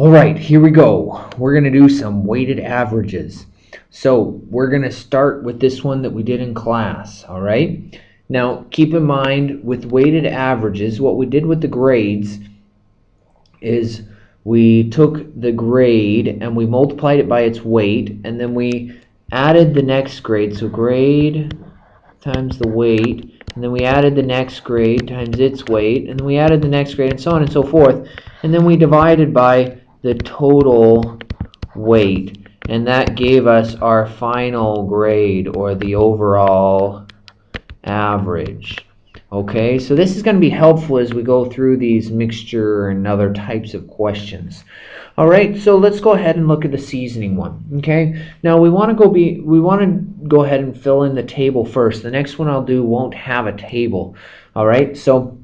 All right, here we go. We're going to do some weighted averages. So we're going to start with this one that we did in class, all right? Now, keep in mind with weighted averages, what we did with the grades is we took the grade and we multiplied it by its weight, and then we added the next grade. So grade times the weight, and then we added the next grade times its weight, and then we added the next grade, and so on and so forth. And then we divided by the total weight, and that gave us our final grade, or the overall average. Okay, so this is going to be helpful as we go through these mixture and other types of questions. All right, so let's go ahead and look at the seasoning one. Okay, now we want to go be we want to go ahead and fill in the table first. The next one I'll do won't have a table. All right, so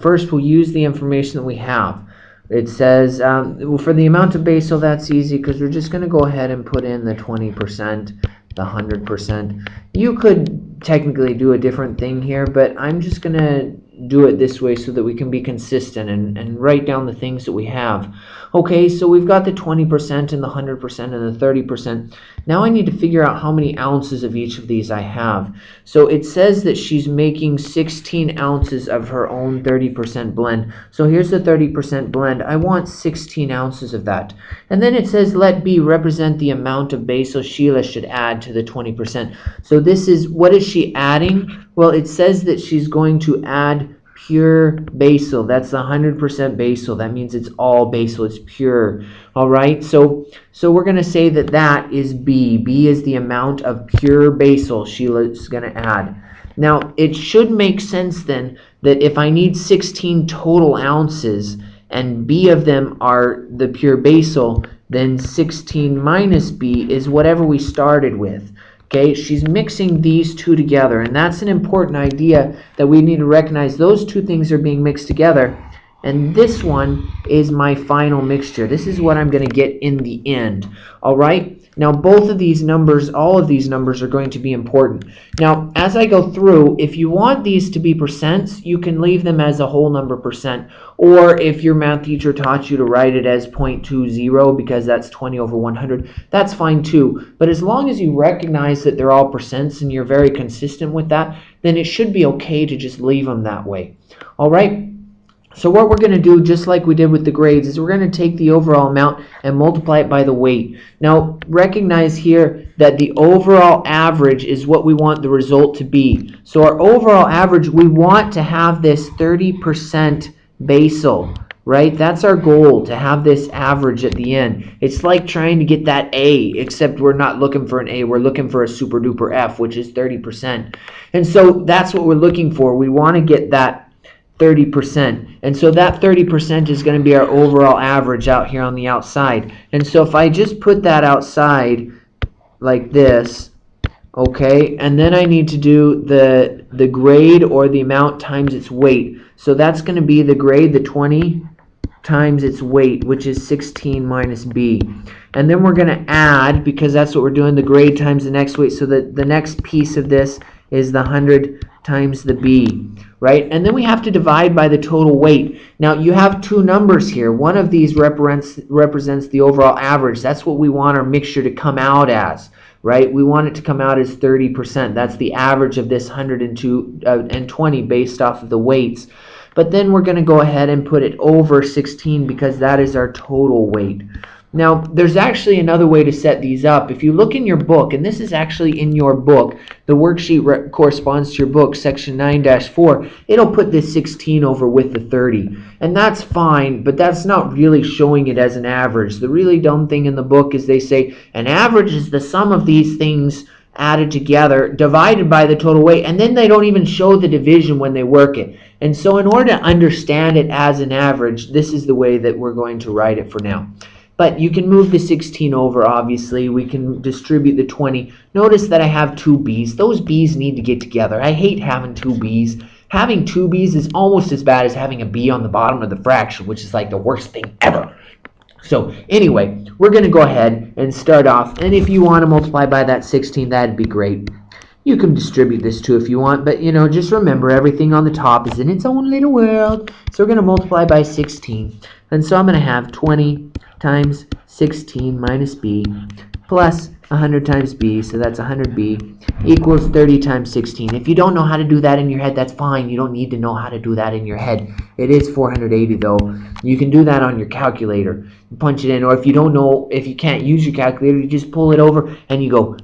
first we'll use the information that we have. It says um, for the amount of basil, that's easy because we're just going to go ahead and put in the 20%, the 100%. You could technically do a different thing here, but I'm just going to do it this way so that we can be consistent and, and write down the things that we have. Okay, so we've got the 20% and the 100% and the 30%. Now I need to figure out how many ounces of each of these I have. So it says that she's making 16 ounces of her own 30% blend. So here's the 30% blend. I want 16 ounces of that. And then it says let B represent the amount of basil Sheila should add to the 20%. So this is, what is she adding? Well, it says that she's going to add pure basil. That's 100% basil. That means it's all basil. It's pure. All right. So so we're going to say that that is B. B is the amount of pure basil Sheila's going to add. Now, it should make sense then that if I need 16 total ounces and B of them are the pure basil, then 16 minus B is whatever we started with. Okay, she's mixing these two together, and that's an important idea that we need to recognize. Those two things are being mixed together, and this one is my final mixture. This is what I'm going to get in the end. All right, now both of these numbers, all of these numbers are going to be important. Now, as I go through, if you want these to be percents, you can leave them as a whole number percent, or if your math teacher taught you to write it as 0.20 because that's 20 over 100, that's fine too. But as long as you recognize that they're all percents and you're very consistent with that, then it should be okay to just leave them that way. All right? So what we're going to do, just like we did with the grades, is we're going to take the overall amount and multiply it by the weight. Now, recognize here that the overall average is what we want the result to be. So our overall average, we want to have this 30% basil, right? That's our goal, to have this average at the end. It's like trying to get that A, except we're not looking for an A. We're looking for a super duper F, which is 30%. And so that's what we're looking for. We want to get that 30%. And so that 30% is going to be our overall average out here on the outside. And so if I just put that outside like this, okay, and then I need to do the, the grade or the amount times its weight. So that's going to be the grade, the 20 times its weight, which is 16 minus b. And then we're going to add, because that's what we're doing, the grade times the next weight. So the, the next piece of this is the 100 times the b, right? And then we have to divide by the total weight. Now, you have two numbers here. One of these represents, represents the overall average. That's what we want our mixture to come out as, right? We want it to come out as 30%. That's the average of this 102 uh, and 20 based off of the weights. But then we're going to go ahead and put it over 16 because that is our total weight. Now, there's actually another way to set these up. If you look in your book, and this is actually in your book, the worksheet corresponds to your book, section 9-4, it'll put this 16 over with the 30. And that's fine, but that's not really showing it as an average. The really dumb thing in the book is they say an average is the sum of these things added together, divided by the total weight, and then they don't even show the division when they work it. And so in order to understand it as an average, this is the way that we're going to write it for now. But you can move the 16 over, obviously. We can distribute the 20. Notice that I have two B's. Those B's need to get together. I hate having two B's. Having two B's is almost as bad as having a B on the bottom of the fraction, which is like the worst thing ever. So anyway, we're going to go ahead and start off. And if you want to multiply by that 16, that'd be great. You can distribute this too if you want, but you know, just remember everything on the top is in its own little world. So we're going to multiply by 16. And so I'm going to have 20 times 16 minus b plus 100 times b, so that's 100b, equals 30 times 16. If you don't know how to do that in your head, that's fine. You don't need to know how to do that in your head. It is 480 though. You can do that on your calculator. Punch it in, or if you don't know, if you can't use your calculator, you just pull it over and you go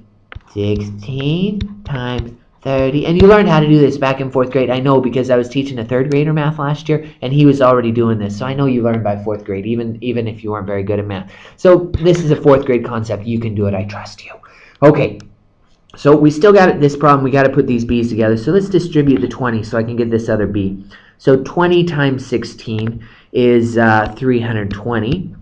16 times 30. And you learned how to do this back in fourth grade. I know because I was teaching a third grader math last year and he was already doing this. So I know you learned by fourth grade, even, even if you weren't very good at math. So this is a fourth grade concept. You can do it. I trust you. Okay. So we still got this problem. We got to put these b's together. So let's distribute the 20 so I can get this other b. So 20 times 16 is uh, 320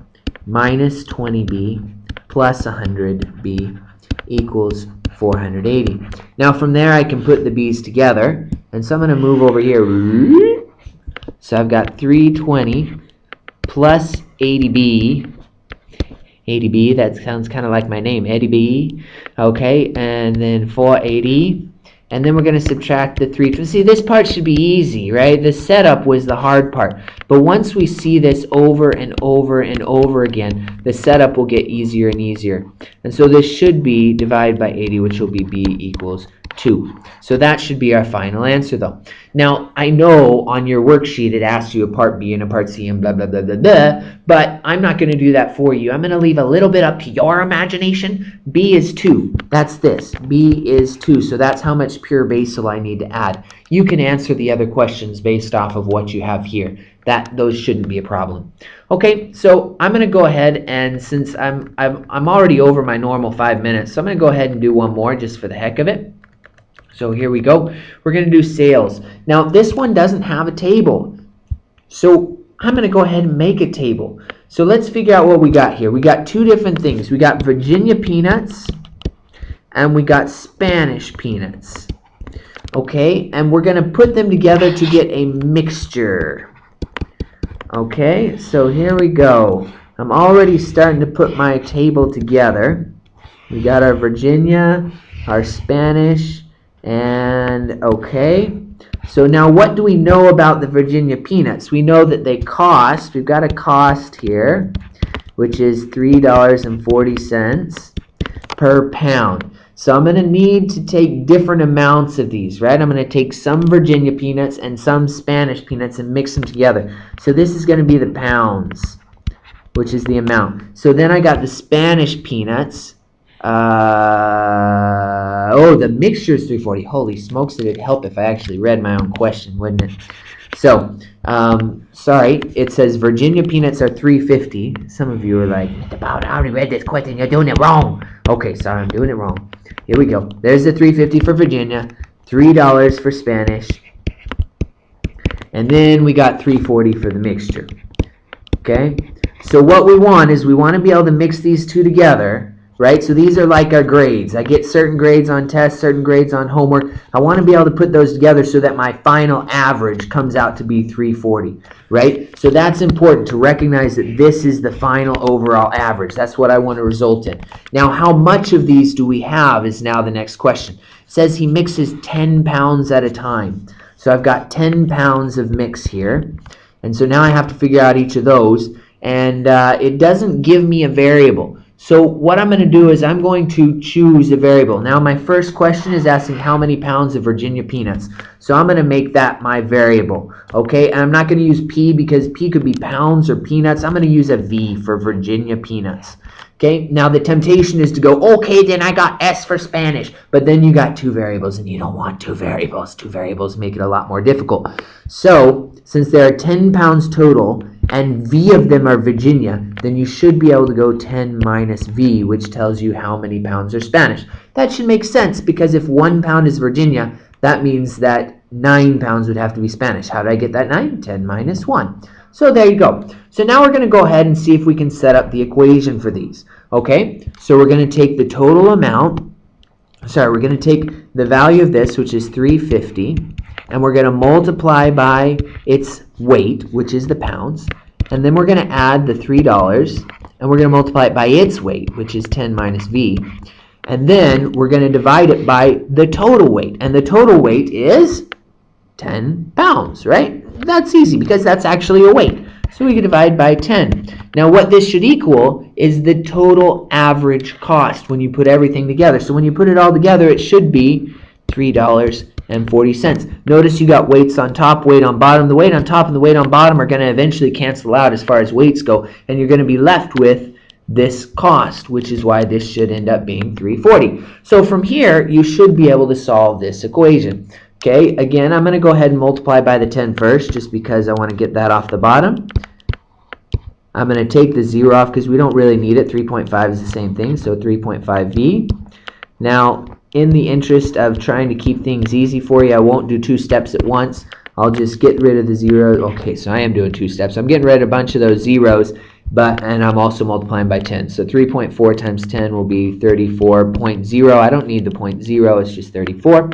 minus 20b plus 100b equals 480. Now from there I can put the b's together. And so I'm going to move over here. So I've got 320 plus 80b. 80b, that sounds kind of like my name, Eddie B. Okay, and then 480 and then we're going to subtract the 3. See, this part should be easy, right? The setup was the hard part. But once we see this over and over and over again, the setup will get easier and easier. And so this should be divided by 80, which will be b equals 2. So that should be our final answer though. Now, I know on your worksheet it asks you a part B and a part C and blah, blah, blah, blah, blah, but I'm not going to do that for you. I'm going to leave a little bit up to your imagination. B is 2. That's this. B is 2. So that's how much pure basil I need to add. You can answer the other questions based off of what you have here. That Those shouldn't be a problem. Okay, so I'm going to go ahead and since I'm, I'm, I'm already over my normal five minutes, so I'm going to go ahead and do one more just for the heck of it. So here we go. We're going to do sales. Now this one doesn't have a table. So I'm going to go ahead and make a table. So let's figure out what we got here. We got two different things. We got Virginia peanuts and we got Spanish peanuts. Okay, and we're going to put them together to get a mixture. Okay, so here we go. I'm already starting to put my table together. We got our Virginia, our Spanish, and okay. So now what do we know about the Virginia peanuts? We know that they cost, we've got a cost here, which is $3.40 per pound. So I'm going to need to take different amounts of these, right? I'm going to take some Virginia peanuts and some Spanish peanuts and mix them together. So this is going to be the pounds, which is the amount. So then I got the Spanish peanuts, uh, oh, the mixture is 340. Holy smokes, did it help if I actually read my own question, wouldn't it? So, um, sorry, it says Virginia peanuts are 350. Some of you are like, about, I already read this question, you're doing it wrong. Okay, sorry, I'm doing it wrong. Here we go. There's the 350 for Virginia, $3 for Spanish, and then we got 340 for the mixture. Okay? So what we want is we want to be able to mix these two together right? So these are like our grades. I get certain grades on tests, certain grades on homework. I want to be able to put those together so that my final average comes out to be 340, right? So that's important to recognize that this is the final overall average. That's what I want to result in. Now, how much of these do we have is now the next question. It says he mixes 10 pounds at a time. So I've got 10 pounds of mix here. And so now I have to figure out each of those. And uh, it doesn't give me a variable. So what I'm going to do is I'm going to choose a variable. Now my first question is asking how many pounds of Virginia peanuts. So I'm going to make that my variable. Okay, and I'm not going to use P because P could be pounds or peanuts. I'm going to use a V for Virginia peanuts. Okay, now the temptation is to go, okay, then I got S for Spanish. But then you got two variables and you don't want two variables. Two variables make it a lot more difficult. So since there are 10 pounds total and V of them are Virginia, then you should be able to go 10 minus V, which tells you how many pounds are Spanish. That should make sense because if one pound is Virginia, that means that 9 pounds would have to be Spanish. How did I get that 9? 10 minus 1. So there you go. So now we're going to go ahead and see if we can set up the equation for these. Okay, so we're going to take the total amount, sorry, we're going to take the value of this, which is 350, and we're going to multiply by its weight, which is the pounds, and then we're going to add the $3, and we're going to multiply it by its weight, which is 10 minus V, And then we're going to divide it by the total weight. And the total weight is 10 pounds, right? That's easy because that's actually a weight. So we can divide by 10. Now what this should equal is the total average cost when you put everything together. So when you put it all together, it should be $3.40. Notice you got weights on top, weight on bottom. The weight on top and the weight on bottom are going to eventually cancel out as far as weights go, and you're going to be left with this cost, which is why this should end up being 340. So from here, you should be able to solve this equation. Okay, again, I'm going to go ahead and multiply by the 10 first, just because I want to get that off the bottom. I'm going to take the 0 off because we don't really need it. 3.5 is the same thing, so 3.5v. Now, in the interest of trying to keep things easy for you, I won't do two steps at once. I'll just get rid of the zeros. Okay, so I am doing two steps. I'm getting rid of a bunch of those zeros, but and I'm also multiplying by 10. So 3.4 times 10 will be 34.0. I don't need the point 0, it's just 34.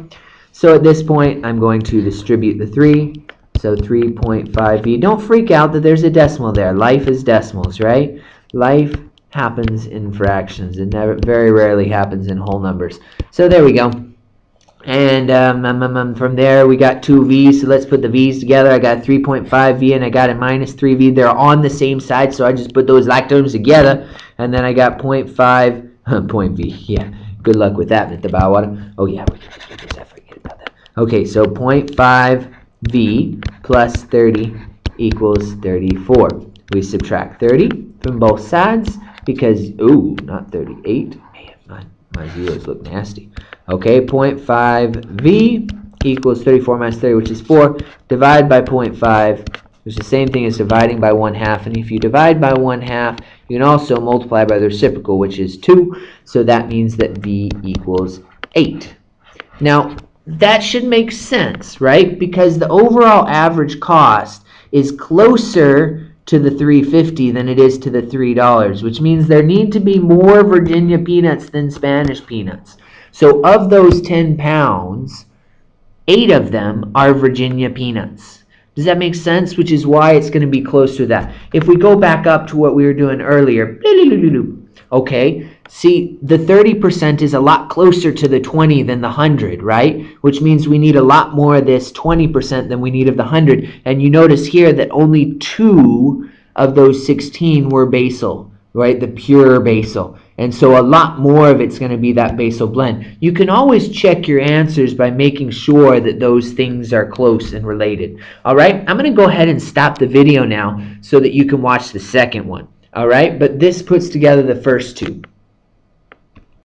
So at this point, I'm going to distribute the 3. So 3.5v. Don't freak out that there's a decimal there. Life is decimals, right? Life happens in fractions. It never, very rarely happens in whole numbers. So there we go. And um, um, um, um from there, we got two v's. So let's put the v's together. I got 3.5v and I got a minus 3v. They're on the same side, so I just put those like terms together. And then I got 0.5, point v. Yeah, good luck with that, Mr. Bywater. Oh, yeah, we can just this. I forget about that. Okay, so 0.5v plus 30 equals 34. We subtract 30 from both sides because, ooh, not 38. My zeros look nasty. Okay, 0.5v equals 34 minus 30, which is 4. Divide by 0.5, which is the same thing as dividing by 1 half. And if you divide by 1 half, you can also multiply by the reciprocal, which is 2. So that means that v equals 8. Now, that should make sense, right? Because the overall average cost is closer to the 350 than it is to the $3, which means there need to be more Virginia peanuts than Spanish peanuts. So of those 10 pounds, 8 of them are Virginia peanuts. Does that make sense? Which is why it's going to be close to that. If we go back up to what we were doing earlier, okay, see, the 30% is a lot closer to the 20 than the 100, right? Which means we need a lot more of this 20% than we need of the 100. And you notice here that only two of those 16 were basil, right? The pure basil. And so a lot more of it's going to be that basil blend. You can always check your answers by making sure that those things are close and related. All right, I'm going to go ahead and stop the video now so that you can watch the second one. All right, but this puts together the first two.